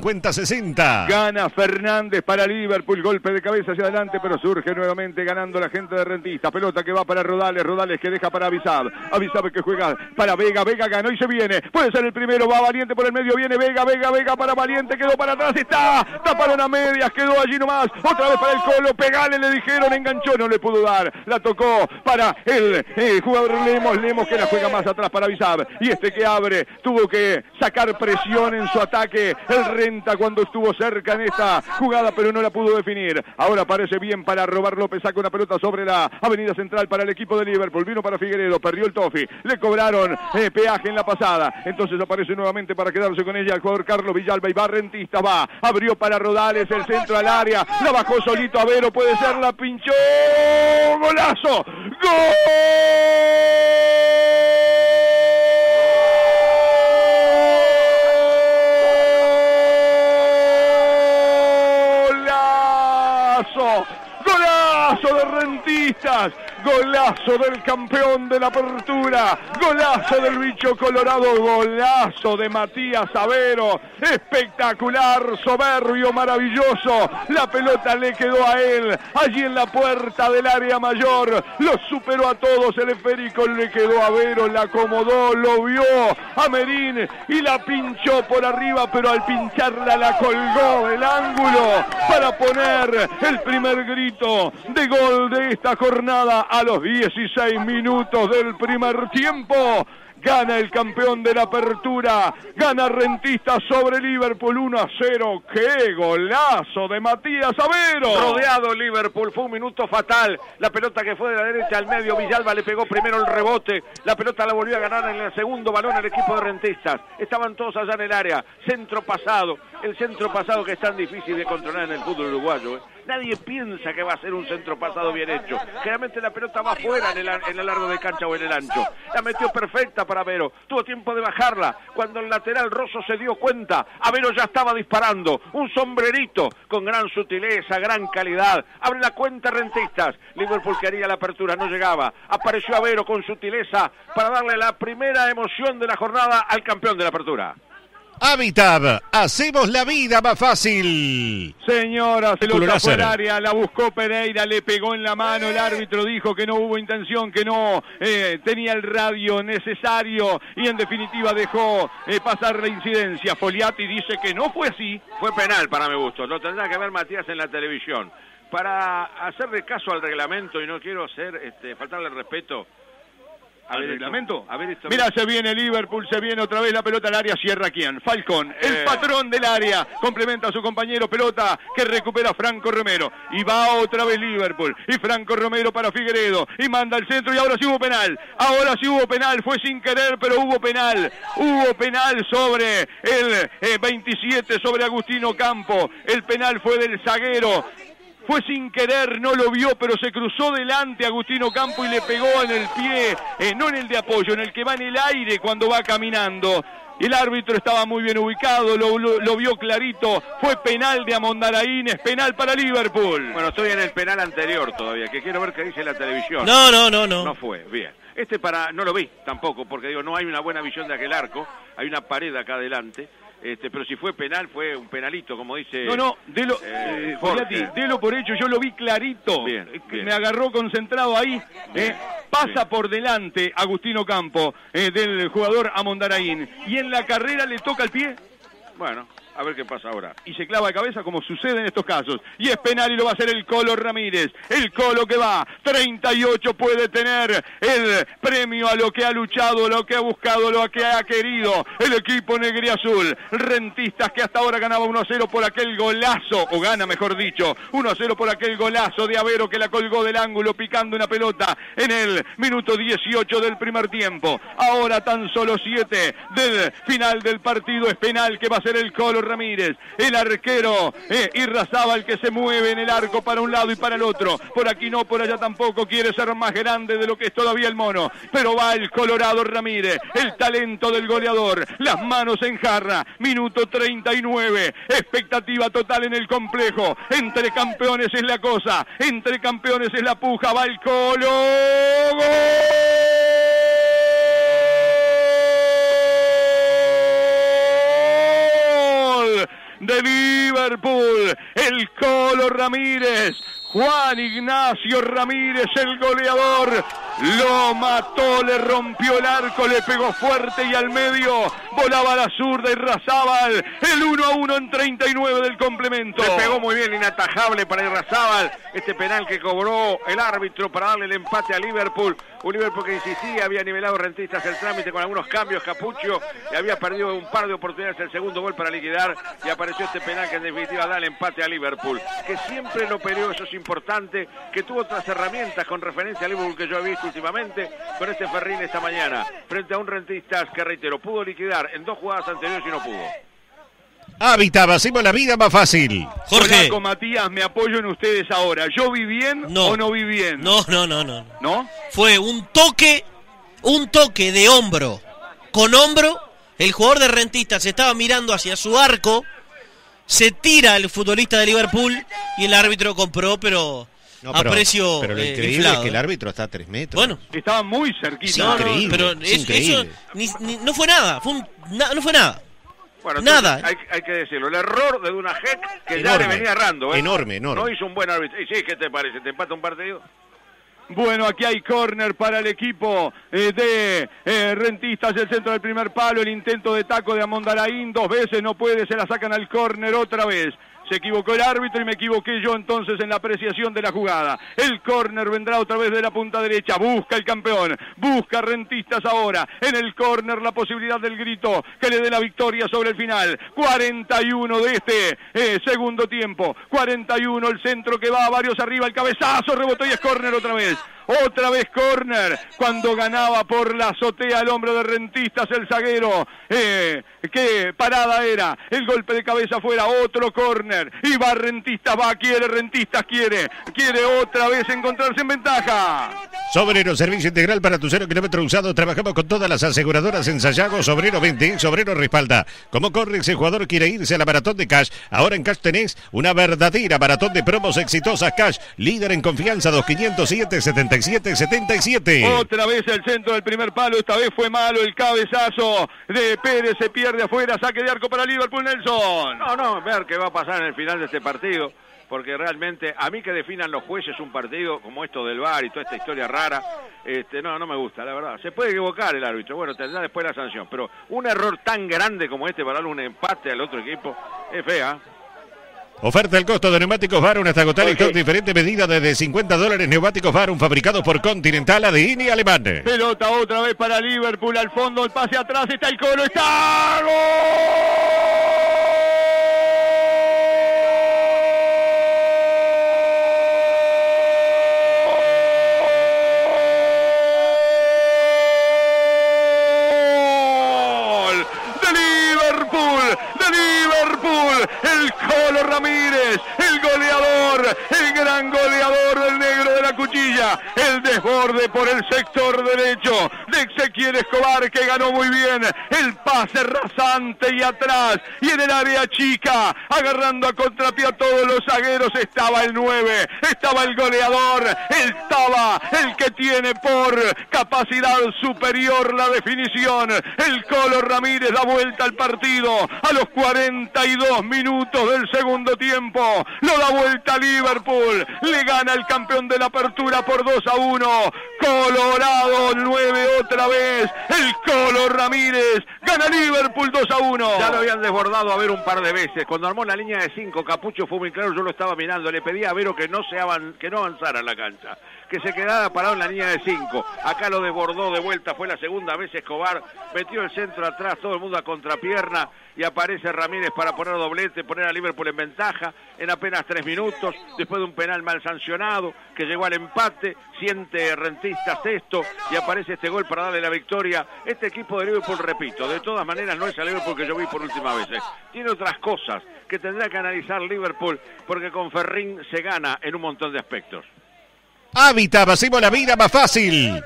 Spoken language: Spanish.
50-60. Gana Fernández para Liverpool, golpe de cabeza hacia adelante, pero surge nuevamente ganando la gente de Rentista. Pelota que va para Rodales, Rodales que deja para Avisab. Avisab que juega para Vega, Vega ganó y se viene. Puede ser el primero, va Valiente por el medio, viene Vega, Vega, Vega para Valiente, quedó para atrás, está. Taparon a medias, quedó allí nomás. Otra vez para el Colo, pegale, le dijeron, enganchó, no le pudo dar. La tocó para el eh, jugador Lemos, Lemos que la juega más atrás para Avisab. Y este que abre, tuvo que sacar presión en su ataque. El Cuando estuvo cerca en esta jugada, pero no la pudo definir. Ahora parece bien para robar López, saca una pelota sobre la avenida central para el equipo de Liverpool. Vino para Figueredo, perdió el Tofi, le cobraron eh, peaje en la pasada. Entonces aparece nuevamente para quedarse con ella el jugador Carlos Villalba y Barrentista va, abrió para Rodales el centro al área, la bajó solito a Vero, puede ser, la pinchó, golazo, gol. Rentistas, Golazo del campeón de la apertura. Golazo del bicho colorado. Golazo de Matías Avero. Espectacular, soberbio, maravilloso. La pelota le quedó a él. Allí en la puerta del área mayor. Lo superó a todos. El esférico le quedó a Avero. La acomodó. Lo vio a Merín. Y la pinchó por arriba. Pero al pincharla la colgó del ángulo. Para poner el primer grito de gol de esta jornada a los 16 minutos del primer tiempo. Gana el campeón de la apertura. Gana Rentista sobre Liverpool 1 a 0. ¡Qué golazo de Matías Avero! Rodeado Liverpool. Fue un minuto fatal. La pelota que fue de la derecha al medio. Villalba le pegó primero el rebote. La pelota la volvió a ganar en el segundo balón el equipo de Rentistas. Estaban todos allá en el área. Centro pasado. El centro pasado que es tan difícil de controlar en el fútbol uruguayo. ¿eh? Nadie piensa que va a ser un centro pasado bien hecho. Generalmente la pelota va afuera en el, largo de cancha o en el ancho. La metió perfecta para Vero. Tuvo tiempo de bajarla. Cuando el lateral Rosso se dio cuenta, Avero ya estaba disparando. Un sombrerito con gran sutileza, gran calidad. Abre la cuenta Rentistas. Liverpool quería la apertura, no llegaba. Apareció Avero con sutileza para darle la primera emoción de la jornada al campeón de la apertura. Habitab, hacemos la vida más fácil. Señora, se lo tapó el área, la buscó Pereira, le pegó en la mano, el árbitro dijo que no hubo intención, que no eh, tenía el radio necesario y en definitiva dejó eh, pasar la incidencia. Foliati dice que no fue así. Fue penal para mi gusto, lo tendrá que ver Matías en la televisión. Para hacerle caso al reglamento y no quiero hacer este, faltarle respeto al reglamento. A ver Mira, se viene Liverpool, se viene otra vez la pelota al área, cierra quién, Falcón, el eh. patrón del área, complementa a su compañero, pelota que recupera Franco Romero, y va otra vez Liverpool, y Franco Romero para Figueredo, y manda al centro, y ahora sí hubo penal, ahora sí hubo penal, fue sin querer, pero hubo penal, hubo penal sobre el 27, eh, sobre Agustino Campo, el penal fue del zaguero, fue sin querer, no lo vio, pero se cruzó delante Agustino Campo y le pegó en el pie, eh, no en el de apoyo, en el que va en el aire cuando va caminando. El árbitro estaba muy bien ubicado, lo, vio clarito. Fue penal de Amondaraín, es penal para Liverpool. Bueno, estoy en el penal anterior todavía, que quiero ver qué dice la televisión. No, no, no, no. No fue, bien. Este para, no lo vi tampoco, porque digo, no hay una buena visión de aquel arco, hay una pared acá adelante. Este, pero si fue penal, fue un penalito, como dice. No, no, delo, eh, eh por hecho, yo lo vi clarito. Bien, eh, Me agarró concentrado ahí. Eh, pasa por delante Agustino Campo del jugador Amondaraín. Y en la carrera le toca el pie. Bueno, a ver qué pasa ahora. Y se clava de cabeza como sucede en estos casos. Y es penal y lo va a hacer el Colo Ramírez. El Colo que va. 38 puede tener el premio a lo que ha luchado, lo que ha buscado, lo que ha querido. El equipo negro y azul. Rentistas que hasta ahora ganaba 1-0 por aquel golazo. O gana, mejor dicho. 1-0 por aquel golazo de Avero que la colgó del ángulo picando una pelota en el minuto 18 del primer tiempo. Ahora tan solo 7 del final del partido. Es penal que va a ser el Colo Ramírez, el arquero eh, el que se mueve en el arco para un lado y para el otro. Por aquí no, por allá tampoco quiere ser más grande de lo que es todavía el mono. Pero va el Colorado Ramírez, el talento del goleador. Las manos en jarra, minuto 39. Expectativa total en el complejo. Entre campeones es la cosa, entre campeones es la puja. Va el Colo. Liverpool, el Colo Ramírez. Juan Ignacio Ramírez, el goleador, lo mató, le rompió el arco, le pegó fuerte y al medio volaba la zurda y Razábal, el 1 a 1 en 39 del complemento. Le pegó muy bien, inatajable para Irrazábal, este penal que cobró el árbitro para darle el empate a Liverpool. Un Liverpool que insistía, había nivelado rentistas el trámite con algunos cambios, Capucho, y había perdido un par de oportunidades el segundo gol para liquidar, y apareció este penal que en definitiva da el empate a Liverpool, que siempre lo peleó, eso es importante, que tuvo otras herramientas con referencia a Liverpool que yo he visto últimamente, con este Ferrín esta mañana, frente a un rentistas que reitero, pudo liquidar en dos jugadas anteriores y no pudo. Hábitat, hacemos la vida más fácil. Jorge. con Matías, me apoyo en ustedes ahora. ¿Yo vi bien o no vi bien? No, no, no, no. ¿No? Fue un toque, un toque de hombro. Con hombro, el jugador de Rentistas estaba mirando hacia su arco, se tira el futbolista de Liverpool y el árbitro compró, pero a precio Pero lo eh, increíble inflado. es que el árbitro está a tres metros. Bueno, Estaba muy cerquita. sí, no, no, increíble, pero es es- eso ni- ni- no fue nada, fue un- na- no fue nada. Bueno, Nada. Hay, hay que decirlo. El error de Dunajec, que ya Enorme. le venía errando. ¿eh? Enorme, enorme. No hizo un buen árbitro. Y sí, ¿qué te parece? ¿Te empata un partido? Bueno, aquí hay córner para el equipo eh, de eh, Rentistas, el centro del primer palo, el intento de taco de Amondaraín, dos veces no puede, se la sacan al córner otra vez. Se equivocó el árbitro y me equivoqué yo entonces en la apreciación de la jugada. El córner vendrá otra vez de la punta derecha, busca el campeón, busca Rentistas ahora. En el córner la posibilidad del grito que le dé la victoria sobre el final. 41 de este eh, segundo tiempo. 41 el centro que va a varios arriba, el cabezazo rebotó y es córner otra vez. Otra vez córner cuando ganaba por la azotea el hombre de Rentistas, el zaguero. Eh, qué parada era. El golpe de cabeza fuera otro córner. Y va Rentistas, va, quiere Rentistas, quiere. Quiere otra vez encontrarse en ventaja. Sobrero, servicio integral para tu cero kilómetro usado. Trabajamos con todas las aseguradoras en Sayago. Sobrero 20, Sobrero respalda. Como corre ese jugador quiere irse a la maratón de Cash. Ahora en Cash tenés una verdadera maratón de promos exitosas. Cash, líder en confianza, 2507 77 77. Otra vez el centro del primer palo, esta vez fue malo el cabezazo de Pérez, se pierde afuera, saque de arco para Liverpool Nelson. No, no, ver qué va a pasar en el final de este partido. Porque realmente, a mí que definan los jueces un partido como esto del VAR y toda esta historia rara, este, no, no me gusta, la verdad. Se puede equivocar el árbitro, bueno, tendrá después la sanción. Pero un error tan grande como este para darle un empate al otro equipo, es fea. Oferta el costo de neumáticos VAR, hasta agotar Ok. stock diferente medida desde 50 dólares. Neumáticos VAR, un fabricado por Continental, ADIN y Alemán. Pelota otra vez para Liverpool, al fondo, el pase atrás, está el colo, está ¡Gol! ¡De Liverpool! El Colo Ramírez, el goleador, el gran goleador del negro de la cuchilla, el desborde por el sector derecho de Ezequiel Escobar que ganó muy bien, el pase rasante y atrás y en el área chica, agarrando a contrapié a todos los zagueros estaba el 9, estaba el goleador, estaba el que tiene por capacidad superior la definición, el Colo Ramírez da vuelta al partido a los 42 minutos del segundo tiempo, lo da vuelta Liverpool, le gana el campeón de la apertura por 2 a 1, Colorado 9 otra vez, el Colo Ramírez gana Liverpool 2 a 1. Ya lo habían desbordado a ver un par de veces. Cuando armó la línea de 5, Capucho fue muy claro, yo lo estaba mirando. Le pedía a Vero que no, se que no avanzara en la cancha, que se quedara parado en la línea de 5. Acá lo desbordó de vuelta, fue la segunda vez Escobar, metió el centro atrás, todo el mundo a contrapierna y aparece Ramírez para poner doblete, poner a Liverpool en ventaja en apenas tres minutos, después de un penal mal sancionado que llegó al empate, siente rentistas esto y aparece este gol para darle la victoria. Este equipo de Liverpool, repito, de todas maneras no es el Liverpool que yo vi por última vez. Tiene otras cosas que tendrá que analizar Liverpool porque con Ferrín se gana en un montón de aspectos. Hábitat, hacemos la vida más fácil.